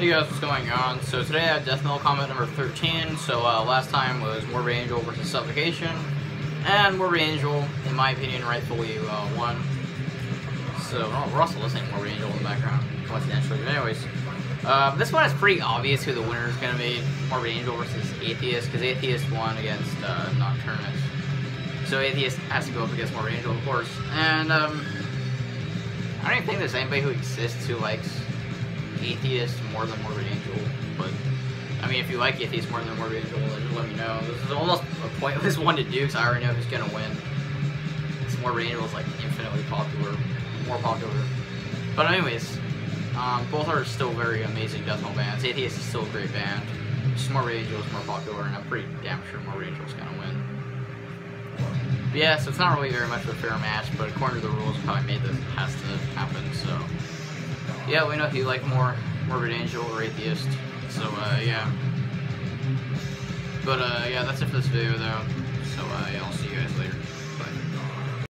Hey guys, what's going on? So today I have Death Metal Combat number 13. So uh, last time was Morbid Angel versus Suffocation. And Morbid Angel, in my opinion, rightfully uh, won. So, oh, we're also listening to Morbid Angel in the background, coincidentally. But anyways, uh, this one is pretty obvious who the winner is going to be. Morbid Angel versus Atheist, because Atheist won against uh, Nocturnus. So Atheist has to go up against Morbid Angel, of course. And, um, I don't even think there's anybody who exists who likes Atheist more than Morbid Angel, but I mean, if you like Atheist more than Morbid Angel, then just let me know. This is almost a pointless one to do because I already know who's gonna win. This Morbid Angel is like infinitely popular, more popular. But anyways, um, both are still very amazing death metal bands. Atheist is still a great band. Just Morbid Angel is more popular, and I'm pretty damn sure Morbid Angel is gonna win. But yeah, so it's not really very much of a fair match, but according to the rules, probably made this has to happen. So yeah, we know he like more Morbid Angel or Atheist. So, uh, yeah. But, uh, yeah, that's it for this video, though. So, uh, yeah, I'll see